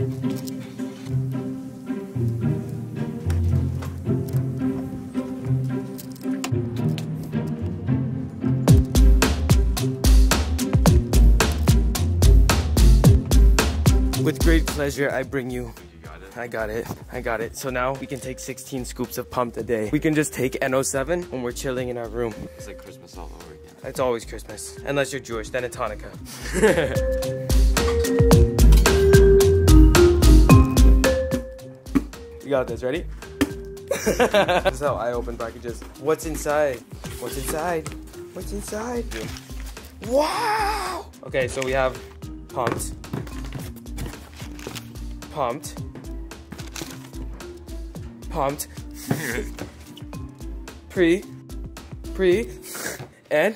With great pleasure, I bring you. You got it. I got it. I got it. So now we can take 16 scoops of pumped a day. We can just take NO7 when we're chilling in our room. It's like Christmas all over again. It's always Christmas. Unless you're Jewish, then it's Hanukkah. you got this, ready? this is how I open packages. What's inside? What's inside? What's inside? Wow! Okay, so we have pumped. Pumped. Pumped. Pre. Pre. And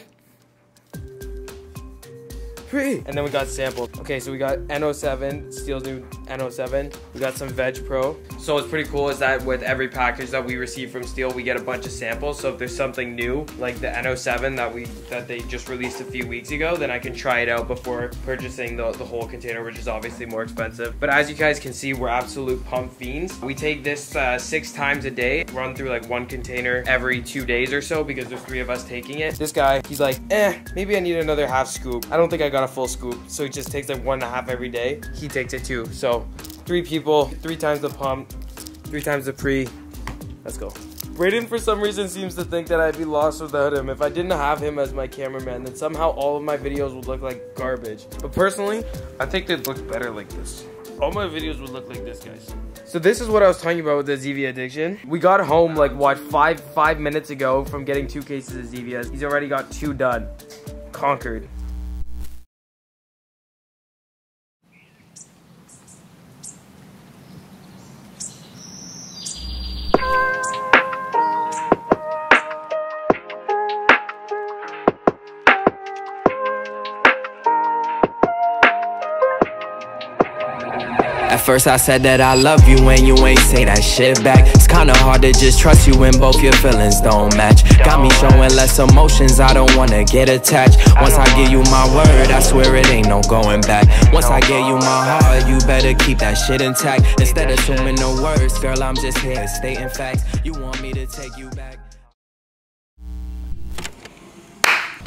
pre. And then we got sampled. Okay, so we got NO7, Steel's new NO7. We got some Veg Pro. So what's pretty cool is that with every package that we receive from Steel, we get a bunch of samples. So if there's something new, like the NO7 that we that they just released a few weeks ago, then I can try it out before purchasing the, the whole container, which is obviously more expensive. But as you guys can see, we're absolute pump fiends. We take this uh, six times a day, run through like one container every two days or so because there's three of us taking it. This guy, he's like, eh, maybe I need another half scoop. I don't think I got a full scoop. So he just takes like one and a half every day. He takes it too. So three people, three times the pump, three times the pre. Let's go. Braedon, for some reason, seems to think that I'd be lost without him. If I didn't have him as my cameraman, then somehow all of my videos would look like garbage. But personally, I think they'd look better like this. All my videos would look like this, guys. So this is what I was talking about with the Zevia addiction. We got home like what five five minutes ago from getting two cases of Zevias. He's already got two done, conquered. At first I said that I love you and you ain't say that shit back. It's kinda hard to just trust you when both your feelings don't match. Got me showing less emotions, I don't wanna get attached. Once I give you my word, I swear it ain't no going back. Once I give you my heart, you better keep that shit intact. Instead of assuming the worst, girl I'm just here stating facts. You want me to take you back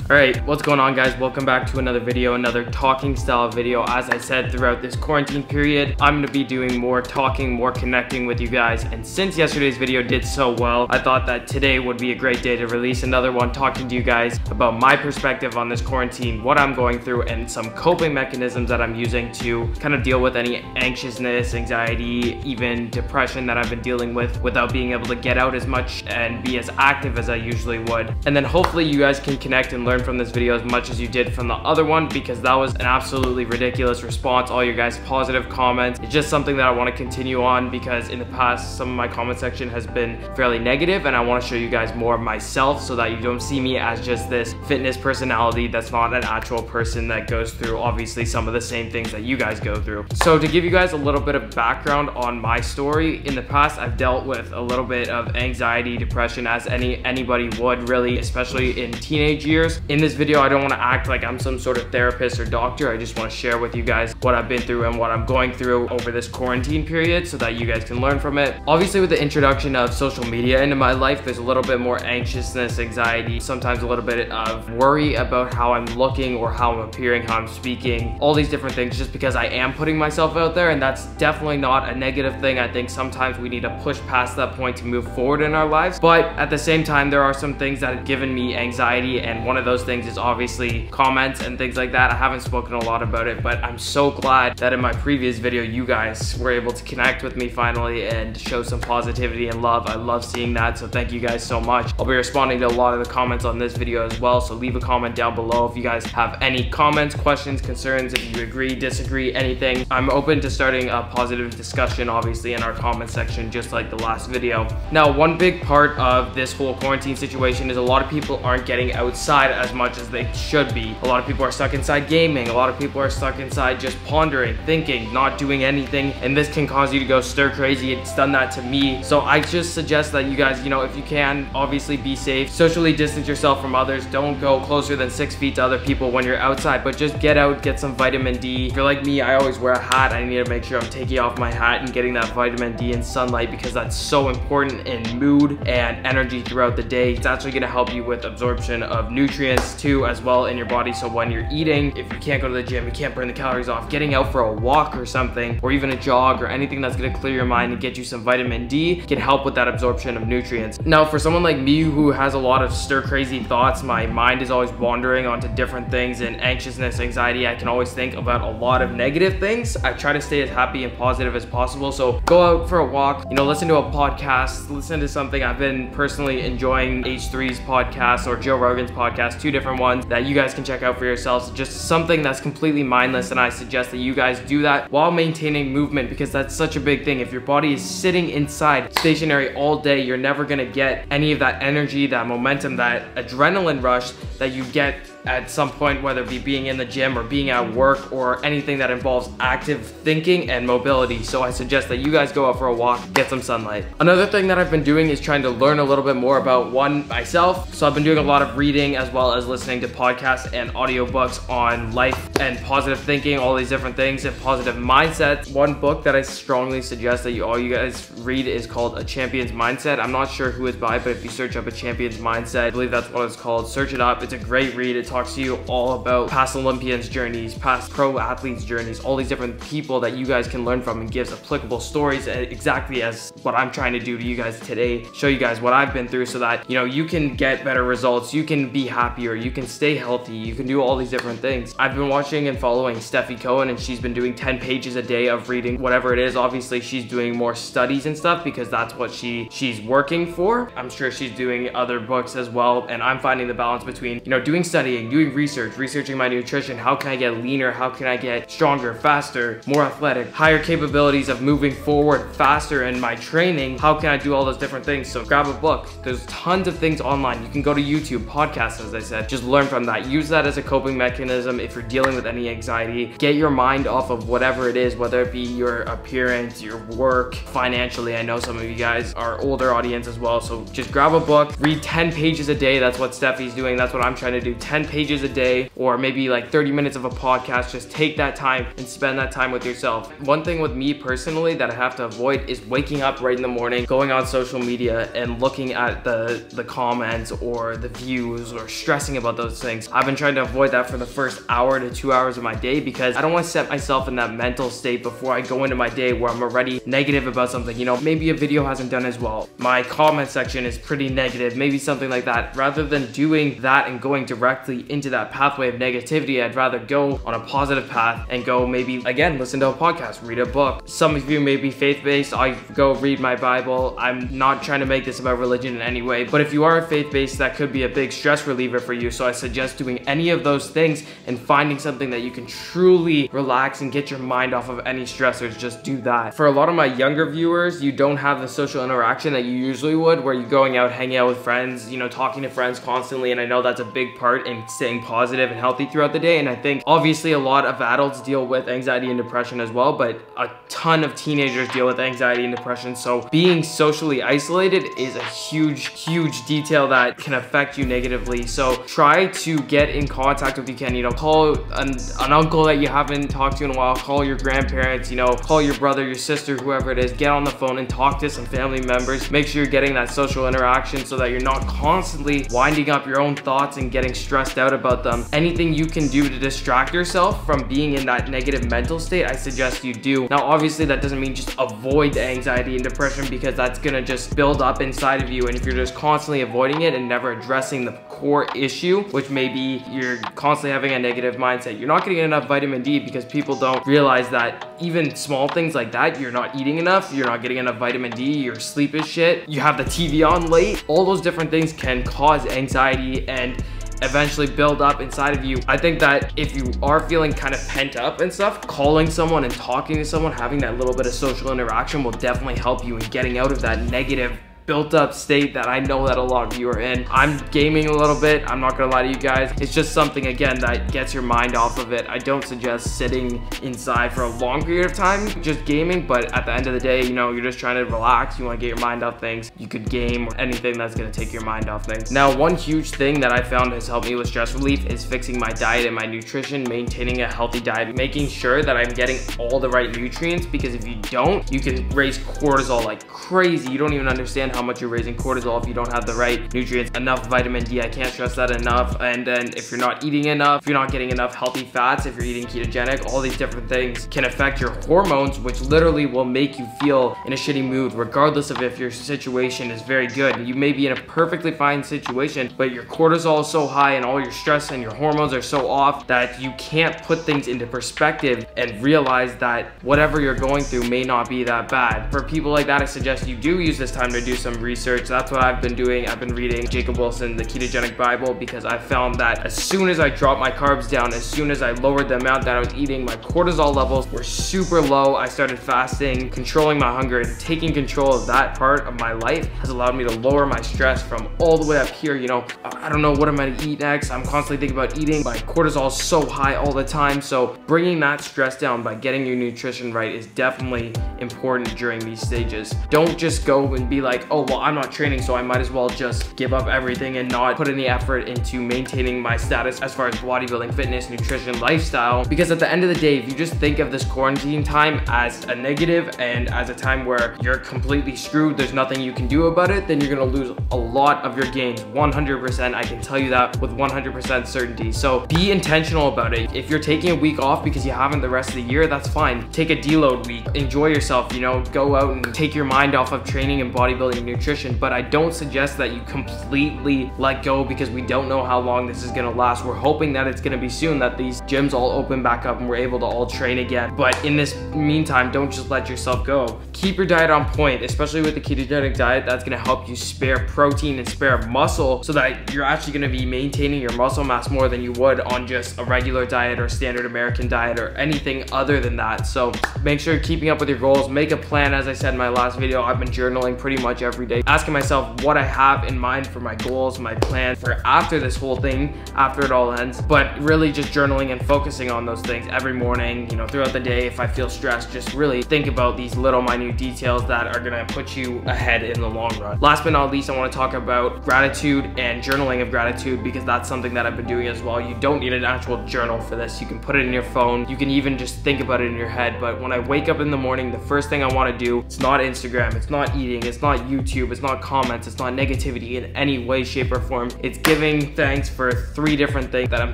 Alright, what's going on guys? Welcome back to another video, another talking style video. As I said throughout this quarantine period, I'm gonna be doing more talking, more connecting with you guys. And since yesterday's video did so well, I thought that today would be a great day to release another one talking to you guys about my perspective on this quarantine, what I'm going through, and some coping mechanisms that I'm using to kind of deal with any anxiousness, anxiety, even depression that I've been dealing with without being able to get out as much and be as active as I usually would. And then hopefully you guys can connect and learn from this video as much as you did from the other one because that was an absolutely ridiculous response. All your guys' positive comments. It's just something that I want to continue on because in the past, some of my comment section has been fairly negative and I want to show you guys more of myself so that you don't see me as just this fitness personality that's not an actual person that goes through obviously some of the same things that you guys go through. So to give you guys a little bit of background on my story, in the past I've dealt with a little bit of anxiety, depression as any anybody would really, especially in teenage years. In this video, I don't want to act like I'm some sort of therapist or doctor. I just want to share with you guys what I've been through and what I'm going through over this quarantine period so that you guys can learn from it. Obviously with the introduction of social media into my life, there's a little bit more anxiousness, anxiety, sometimes a little bit of worry about how I'm looking or how I'm appearing, how I'm speaking, all these different things just because I am putting myself out there and that's definitely not a negative thing. I think sometimes we need to push past that point to move forward in our lives. But at the same time, there are some things that have given me anxiety and one of those things is obviously comments and things like that. I haven't spoken a lot about it, but I'm so glad that in my previous video, you guys were able to connect with me finally and show some positivity and love. I love seeing that, so thank you guys so much. I'll be responding to a lot of the comments on this video as well, so leave a comment down below if you guys have any comments, questions, concerns, if you agree, disagree, anything. I'm open to starting a positive discussion, obviously, in our comment section, just like the last video. Now, one big part of this whole quarantine situation is a lot of people aren't getting outside as as much as they should be. A lot of people are stuck inside gaming. A lot of people are stuck inside just pondering, thinking, not doing anything. And this can cause you to go stir crazy. It's done that to me. So I just suggest that you guys, you know, if you can, obviously be safe. Socially distance yourself from others. Don't go closer than six feet to other people when you're outside, but just get out, get some vitamin D. If you're like me, I always wear a hat. I need to make sure I'm taking off my hat and getting that vitamin D and sunlight because that's so important in mood and energy throughout the day. It's actually gonna help you with absorption of nutrients too as well in your body. So when you're eating, if you can't go to the gym, you can't burn the calories off, getting out for a walk or something, or even a jog or anything that's gonna clear your mind and get you some vitamin D can help with that absorption of nutrients. Now for someone like me who has a lot of stir crazy thoughts, my mind is always wandering onto different things and anxiousness, anxiety, I can always think about a lot of negative things. I try to stay as happy and positive as possible. So go out for a walk, you know, listen to a podcast, listen to something. I've been personally enjoying H3's podcast or Joe Rogan's podcast, two different ones that you guys can check out for yourselves. Just something that's completely mindless. And I suggest that you guys do that while maintaining movement because that's such a big thing. If your body is sitting inside stationary all day, you're never gonna get any of that energy, that momentum, that adrenaline rush that you get at some point, whether it be being in the gym or being at work or anything that involves active thinking and mobility. So I suggest that you guys go out for a walk, get some sunlight. Another thing that I've been doing is trying to learn a little bit more about one, myself. So I've been doing a lot of reading as well as listening to podcasts and audiobooks on life and positive thinking, all these different things and positive mindset. One book that I strongly suggest that you all you guys read is called A Champion's Mindset. I'm not sure who it's by, but if you search up A Champion's Mindset, I believe that's what it's called. Search it up. It's a great read. It talks to you all about past Olympians' journeys, past pro athletes' journeys, all these different people that you guys can learn from and gives applicable stories exactly as what I'm trying to do to you guys today, show you guys what I've been through so that, you know, you can get better results, you can be happier, you can stay healthy, you can do all these different things. I've been watching and following Stefi Cohen and she's been doing 10 pages a day of reading whatever it is. Obviously, she's doing more studies and stuff because that's what she she's working for. I'm sure she's doing other books as well and I'm finding the balance between, you know, doing studying, doing research, researching my nutrition. How can I get leaner? How can I get stronger, faster, more athletic, higher capabilities of moving forward faster in my training? How can I do all those different things? So grab a book. There's tons of things online. You can go to YouTube, podcasts, as I said. Just learn from that. Use that as a coping mechanism if you're dealing with any anxiety. Get your mind off of whatever it is, whether it be your appearance, your work, financially. I know some of you guys are older audience as well. So just grab a book, read 10 pages a day. That's what Stefi's doing. That's what I'm trying to do. 10 pages a day or maybe like 30 minutes of a podcast. Just take that time and spend that time with yourself. One thing with me personally that I have to avoid is waking up right in the morning, going on social media and looking at the, the comments or the views or stressing about those things. I've been trying to avoid that for the first hour to two hours of my day because I don't want to set myself in that mental state before I go into my day where I'm already negative about something. You know, maybe a video hasn't done as well. My comment section is pretty negative, maybe something like that. Rather than doing that and going directly into that pathway of negativity, I'd rather go on a positive path and go maybe, again, listen to a podcast, read a book. Some of you may be faith-based. I go read my Bible. I'm not trying to make this about religion in any way, but if you are faith-based, that could be a big stress reliever for you. So I suggest doing any of those things and finding something that you can truly relax and get your mind off of any stressors. Just do that. For a lot of my younger viewers, you don't have the social interaction that you usually would, where you're going out, hanging out with friends, you know, talking to friends constantly. And I know that's a big part in staying positive and healthy throughout the day. And I think obviously a lot of adults deal with anxiety and depression as well, but a ton of teenagers deal with anxiety and depression. So being socially isolated is a huge, huge detail that can affect you negatively. So try to get in contact if you can, you know, call an, an uncle that you haven't talked to in a while, call your grandparents, you know, call your brother, your sister, whoever it is, get on the phone and talk to some family members. Make sure you're getting that social interaction so that you're not constantly winding up your own thoughts and getting stressed out about them. Anything you can do to distract yourself from being in that negative mental state, I suggest you do. Now, obviously that doesn't mean just avoid the anxiety and depression because that's gonna just build up inside of you. And if you're just constantly avoiding it and never addressing the core issue, which may be you're constantly having a negative mindset, you're not getting enough vitamin D because people don't realize that even small things like that, you're not eating enough, you're not getting enough vitamin D, your sleep is shit, you have the TV on late, all those different things can cause anxiety and eventually build up inside of you. I think that if you are feeling kind of pent up and stuff, calling someone and talking to someone, having that little bit of social interaction will definitely help you in getting out of that negative built up state that I know that a lot of you are in. I'm gaming a little bit. I'm not gonna lie to you guys. It's just something, again, that gets your mind off of it. I don't suggest sitting inside for a long period of time just gaming, but at the end of the day, you know, you're just trying to relax. You wanna get your mind off things. You could game or anything that's gonna take your mind off things. Now, one huge thing that I found has helped me with stress relief is fixing my diet and my nutrition, maintaining a healthy diet, making sure that I'm getting all the right nutrients because if you don't, you can raise cortisol like crazy. You don't even understand how much you're raising cortisol if you don't have the right nutrients, enough vitamin D. I can't stress that enough. And then if you're not eating enough, if you're not getting enough healthy fats, if you're eating ketogenic, all these different things can affect your hormones, which literally will make you feel in a shitty mood, regardless of if your situation is very good. You may be in a perfectly fine situation, but your cortisol is so high and all your stress and your hormones are so off that you can't put things into perspective and realize that whatever you're going through may not be that bad. For people like that, I suggest you do use this time to do research. That's what I've been doing. I've been reading Jacob Wilson, The Ketogenic Bible, because I found that as soon as I dropped my carbs down, as soon as I lowered the amount that I was eating, my cortisol levels were super low. I started fasting, controlling my hunger, and taking control of that part of my life has allowed me to lower my stress from all the way up here. You know, I don't know what I'm gonna eat next. I'm constantly thinking about eating. My cortisol is so high all the time. So bringing that stress down by getting your nutrition right is definitely important during these stages. Don't just go and be like, oh, Oh, well, I'm not training, so I might as well just give up everything and not put any effort into maintaining my status as far as bodybuilding, fitness, nutrition, lifestyle. Because at the end of the day, if you just think of this quarantine time as a negative and as a time where you're completely screwed, there's nothing you can do about it, then you're gonna lose a lot of your gains. 100%, I can tell you that with 100% certainty. So be intentional about it. If you're taking a week off because you haven't the rest of the year, that's fine. Take a deload week. Enjoy yourself, you know, go out and take your mind off of training and bodybuilding nutrition. But I don't suggest that you completely let go because we don't know how long this is gonna last. We're hoping that it's gonna be soon that these gyms all open back up and we're able to all train again. But in this meantime, don't just let yourself go. Keep your diet on point, especially with the ketogenic diet. That's gonna help you spare protein and spare muscle so that you're actually gonna be maintaining your muscle mass more than you would on just a regular diet or standard American diet or anything other than that. So make sure you're keeping up with your goals. Make a plan. As I said in my last video, I've been journaling pretty much every day, asking myself what I have in mind for my goals, my plan for after this whole thing, after it all ends. But really just journaling and focusing on those things every morning, you know, throughout the day. If I feel stressed, just really think about these little minute details that are gonna put you ahead in the long run. Last but not least, I wanna talk about gratitude and journaling of gratitude because that's something that I've been doing as well. You don't need an actual journal for this. You can put it in your phone. You can even just think about it in your head. But when I wake up in the morning, the first thing I wanna do, it's not Instagram, it's not eating, it's not YouTube, it's not comments, it's not negativity in any way, shape, or form. It's giving thanks for three different things that I'm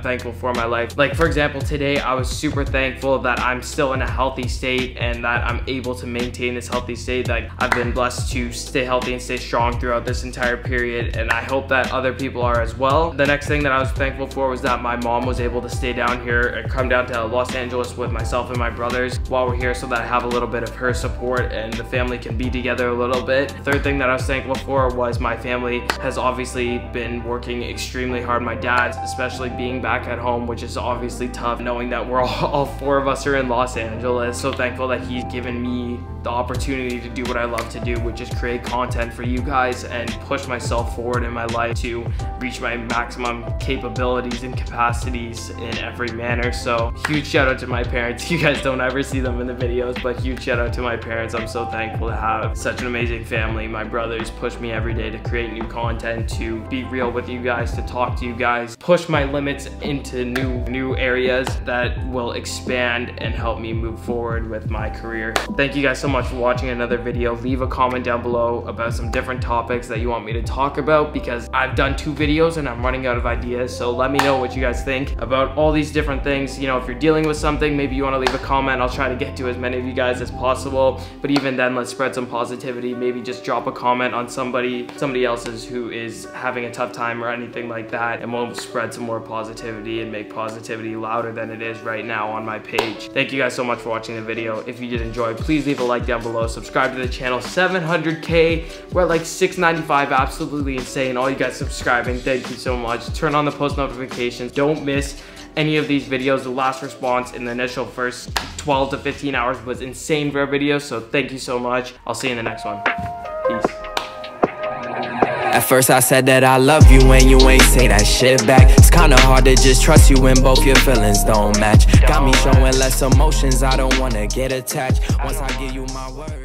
thankful for in my life. Like for example, today I was super thankful that I'm still in a healthy state and that I'm able to maintain this healthy state. Like I've been blessed to stay healthy and stay strong throughout this entire period. And I hope that other people are as well. The next thing that I was thankful for was that my mom was able to stay down here and come down to Los Angeles with myself and my brothers while we're here so that I have a little bit of her support and the family can be together a little bit. Third thing that I was thankful for was my family has obviously been working extremely hard. My dad, especially being back at home, which is obviously tough, knowing that we're all, all four of us are in Los Angeles. So thankful that he's given me the opportunity to do what I love to do, which is create content for you guys and push myself forward in my life to reach my maximum capabilities and capacities in every manner. So huge shout out to my parents. You guys don't ever see them in the videos, but huge shout out to my parents. I'm so thankful to have such an amazing family. My brothers push me every day to create new content, to be real with you guys, to talk to you guys, push my limits into new new areas that will expand and help me move forward with my career. Thank you guys so much for watching another video. Leave a comment down below about some different topics that you want me to talk about because I've done two videos and I'm running out of ideas. So let me know what you guys think about all these different things. You know, if you're dealing with something, maybe you want to leave a comment. I'll try to get to as many of you guys as possible. But even then, let's spread some positivity. Maybe just drop a comment on somebody, somebody else's who is having a tough time or anything like that. And we'll spread some more positivity and make positivity louder than it is right now on my page. Thank you guys so much for watching the video. If you did enjoy, please leave a like down below. Subscribe to the channel. 700K. We're at like 695. Absolutely insane. All you guys subscribing. Thank you so much. Turn on the post notifications. Don't miss any of these videos. The last response in the initial first 12 to 15 hours was insane for a video. So thank you so much. I'll see you in the next one. At first I said that I love you and you ain't say that shit back. It's kinda hard to just trust you when both your feelings don't match. Got me showing less emotions, I don't wanna get attached. Once I give you my word